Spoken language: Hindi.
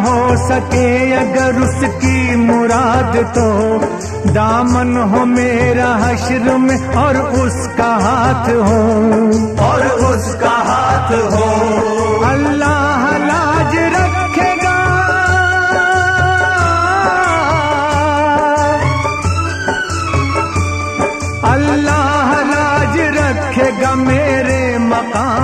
हो सके अगर उसकी मुराद तो। दामन हो मेरा हश्र में और उसका हाथ हो। और उसका हाथ हो। अल्लाह लाज रखेगा। अल्लाह लाज रखेगा मेरे मकान